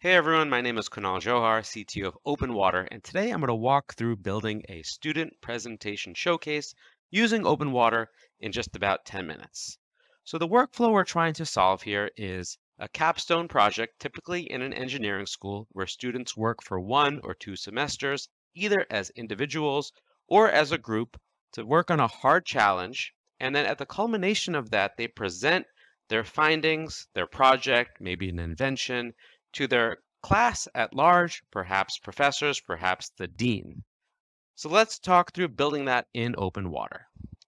Hey everyone, my name is Kunal Johar, CTO of OpenWater, and today I'm going to walk through building a student presentation showcase using OpenWater in just about 10 minutes. So the workflow we're trying to solve here is a capstone project, typically in an engineering school, where students work for one or two semesters, either as individuals or as a group, to work on a hard challenge, and then at the culmination of that, they present their findings, their project, maybe an invention, to their class at large, perhaps professors, perhaps the dean. So let's talk through building that in OpenWater.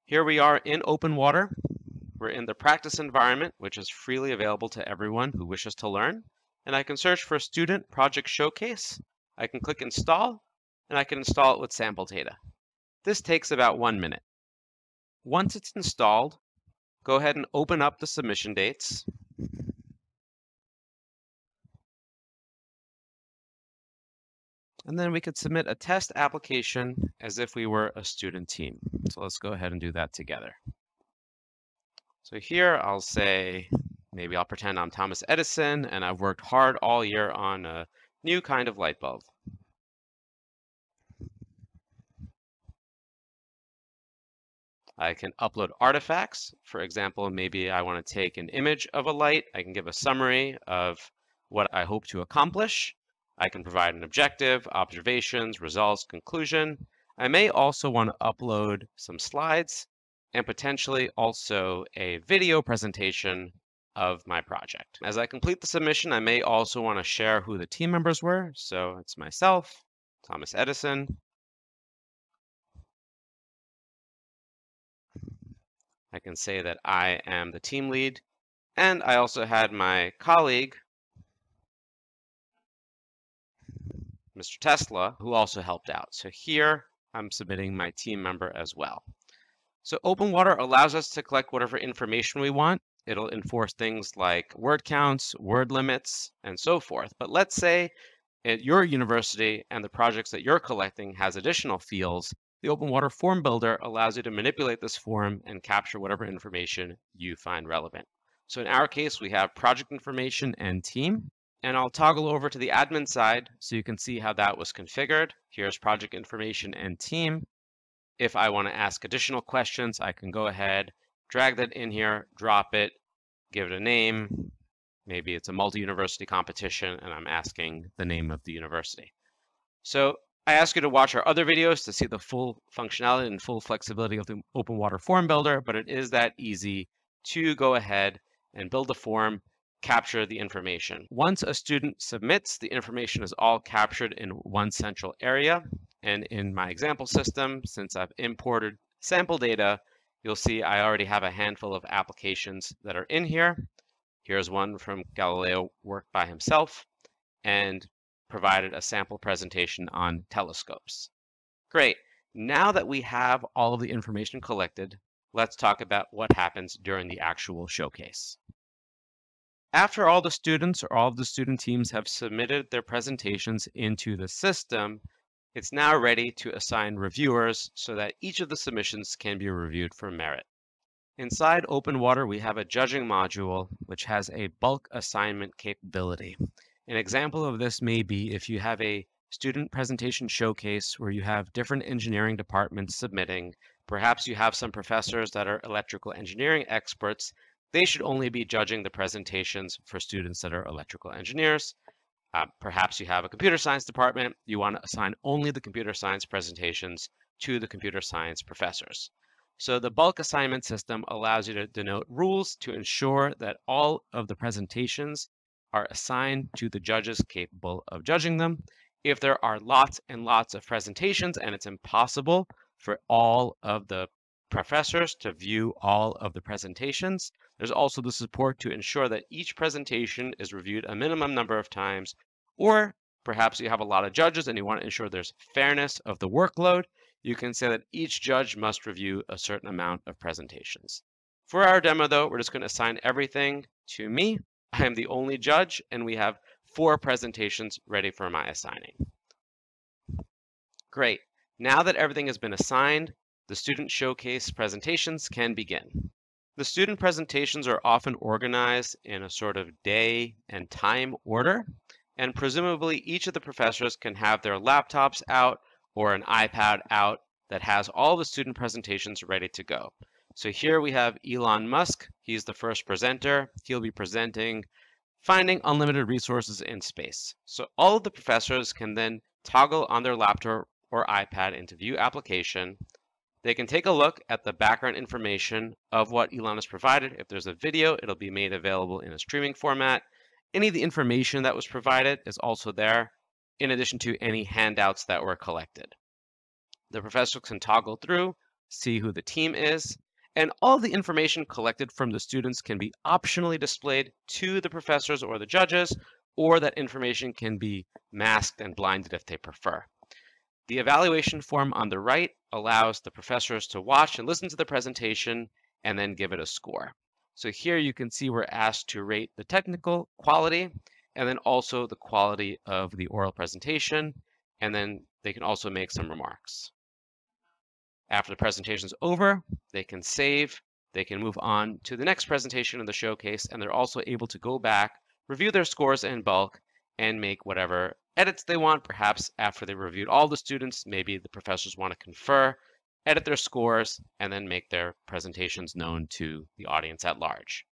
Here we are in OpenWater. We're in the practice environment, which is freely available to everyone who wishes to learn. And I can search for Student Project Showcase. I can click Install, and I can install it with sample data. This takes about one minute. Once it's installed, go ahead and open up the submission dates. And then we could submit a test application as if we were a student team. So let's go ahead and do that together. So here I'll say, maybe I'll pretend I'm Thomas Edison and I've worked hard all year on a new kind of light bulb. I can upload artifacts. For example, maybe I want to take an image of a light. I can give a summary of what I hope to accomplish. I can provide an objective, observations, results, conclusion. I may also want to upload some slides and potentially also a video presentation of my project. As I complete the submission, I may also want to share who the team members were. So it's myself, Thomas Edison. I can say that I am the team lead. And I also had my colleague, Mr. Tesla, who also helped out. So here I'm submitting my team member as well. So OpenWater allows us to collect whatever information we want. It'll enforce things like word counts, word limits, and so forth. But let's say at your university and the projects that you're collecting has additional fields, the OpenWater Form Builder allows you to manipulate this form and capture whatever information you find relevant. So in our case, we have project information and team. And I'll toggle over to the admin side so you can see how that was configured. Here's project information and team. If I want to ask additional questions, I can go ahead, drag that in here, drop it, give it a name. Maybe it's a multi-university competition and I'm asking the name of the university. So I ask you to watch our other videos to see the full functionality and full flexibility of the OpenWater Form Builder, but it is that easy to go ahead and build a form capture the information. Once a student submits, the information is all captured in one central area. And in my example system, since I've imported sample data, you'll see I already have a handful of applications that are in here. Here's one from Galileo worked by himself and provided a sample presentation on telescopes. Great. Now that we have all of the information collected, let's talk about what happens during the actual showcase. After all the students or all of the student teams have submitted their presentations into the system, it's now ready to assign reviewers so that each of the submissions can be reviewed for merit. Inside OpenWater, we have a judging module which has a bulk assignment capability. An example of this may be if you have a student presentation showcase where you have different engineering departments submitting. Perhaps you have some professors that are electrical engineering experts they should only be judging the presentations for students that are electrical engineers. Uh, perhaps you have a computer science department. You want to assign only the computer science presentations to the computer science professors. So the bulk assignment system allows you to denote rules to ensure that all of the presentations are assigned to the judges capable of judging them. If there are lots and lots of presentations and it's impossible for all of the professors to view all of the presentations. There's also the support to ensure that each presentation is reviewed a minimum number of times, or perhaps you have a lot of judges and you want to ensure there's fairness of the workload. You can say that each judge must review a certain amount of presentations. For our demo though, we're just going to assign everything to me. I am the only judge and we have four presentations ready for my assigning. Great. Now that everything has been assigned, the student showcase presentations can begin. The student presentations are often organized in a sort of day and time order. and presumably each of the professors can have their laptops out or an iPad out that has all the student presentations ready to go. So here we have Elon Musk. He's the first presenter. He'll be presenting finding unlimited resources in space. So all of the professors can then toggle on their laptop or iPad into view application. They can take a look at the background information of what Elon has provided. If there's a video, it'll be made available in a streaming format. Any of the information that was provided is also there, in addition to any handouts that were collected. The professor can toggle through, see who the team is, and all the information collected from the students can be optionally displayed to the professors or the judges, or that information can be masked and blinded if they prefer. The evaluation form on the right allows the professors to watch and listen to the presentation and then give it a score. So here you can see we're asked to rate the technical quality and then also the quality of the oral presentation, and then they can also make some remarks. After the presentation is over, they can save, they can move on to the next presentation in the showcase, and they're also able to go back, review their scores in bulk, and make whatever edits they want. Perhaps after they reviewed all the students, maybe the professors want to confer, edit their scores, and then make their presentations known to the audience at large.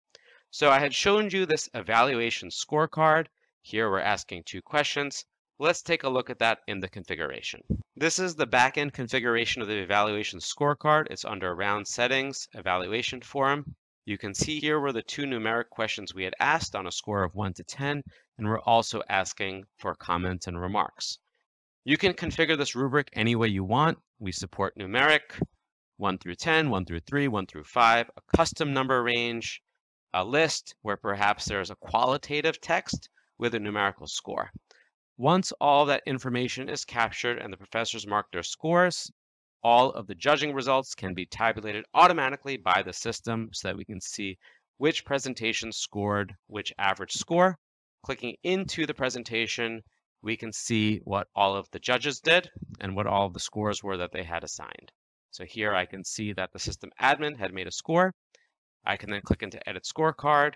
So I had shown you this evaluation scorecard. Here we're asking two questions. Let's take a look at that in the configuration. This is the backend configuration of the evaluation scorecard. It's under round settings, evaluation form. You can see here were the two numeric questions we had asked on a score of 1 to 10, and we're also asking for comments and remarks. You can configure this rubric any way you want. We support numeric, 1 through 10, 1 through 3, 1 through 5, a custom number range, a list where perhaps there's a qualitative text with a numerical score. Once all that information is captured and the professors mark their scores, all of the judging results can be tabulated automatically by the system so that we can see which presentation scored which average score. Clicking into the presentation, we can see what all of the judges did and what all of the scores were that they had assigned. So here I can see that the system admin had made a score. I can then click into edit scorecard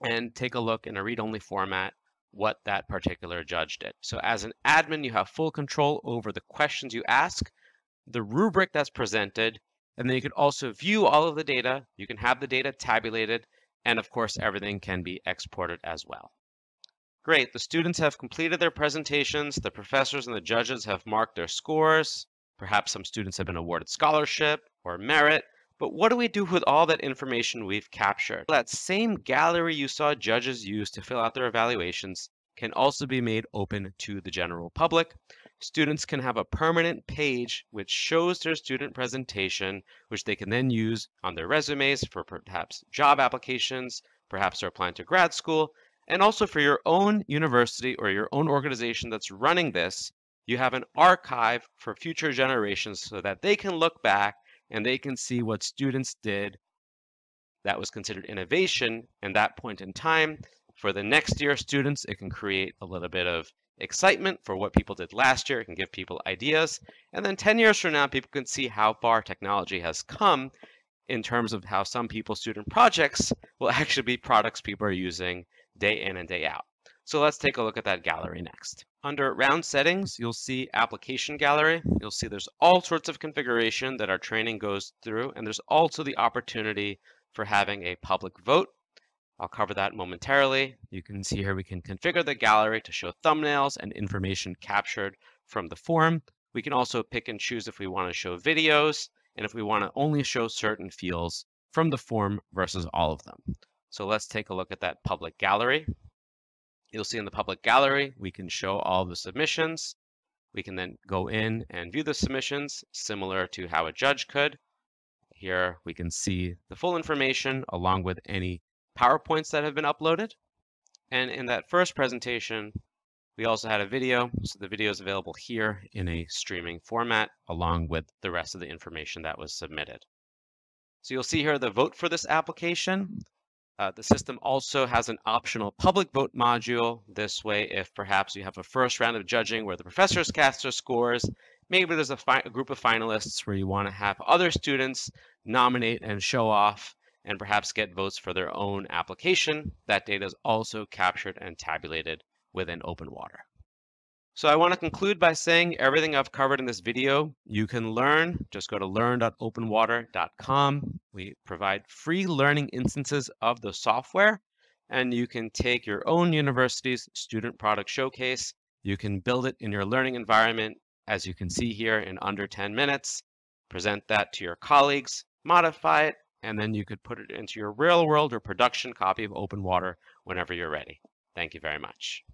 and take a look in a read-only format what that particular judge did. So as an admin, you have full control over the questions you ask, the rubric that's presented, and then you can also view all of the data. You can have the data tabulated, and of course, everything can be exported as well. Great, the students have completed their presentations, the professors and the judges have marked their scores, perhaps some students have been awarded scholarship or merit, but what do we do with all that information we've captured? That same gallery you saw judges use to fill out their evaluations can also be made open to the general public. Students can have a permanent page which shows their student presentation, which they can then use on their resumes for perhaps job applications, perhaps they're applying to grad school, and also for your own university or your own organization that's running this, you have an archive for future generations so that they can look back and they can see what students did that was considered innovation in that point in time. For the next year students, it can create a little bit of excitement for what people did last year. It can give people ideas. And then 10 years from now, people can see how far technology has come in terms of how some people's student projects will actually be products people are using day in and day out. So let's take a look at that gallery next. Under round settings, you'll see application gallery. You'll see there's all sorts of configuration that our training goes through, and there's also the opportunity for having a public vote. I'll cover that momentarily. You can see here we can configure the gallery to show thumbnails and information captured from the form. We can also pick and choose if we want to show videos and if we want to only show certain fields from the form versus all of them. So let's take a look at that public gallery. You'll see in the public gallery, we can show all the submissions. We can then go in and view the submissions similar to how a judge could. Here we can see the full information along with any PowerPoints that have been uploaded. And in that first presentation, we also had a video. So the video is available here in a streaming format along with the rest of the information that was submitted. So you'll see here the vote for this application. Uh, the system also has an optional public vote module. This way, if perhaps you have a first round of judging where the professors cast their scores, maybe there's a, a group of finalists where you want to have other students nominate and show off and perhaps get votes for their own application. That data is also captured and tabulated within OpenWater. So I want to conclude by saying everything I've covered in this video, you can learn. Just go to learn.openwater.com. We provide free learning instances of the software, and you can take your own university's student product showcase. You can build it in your learning environment, as you can see here in under 10 minutes, present that to your colleagues, modify it, and then you could put it into your real world or production copy of OpenWater whenever you're ready. Thank you very much.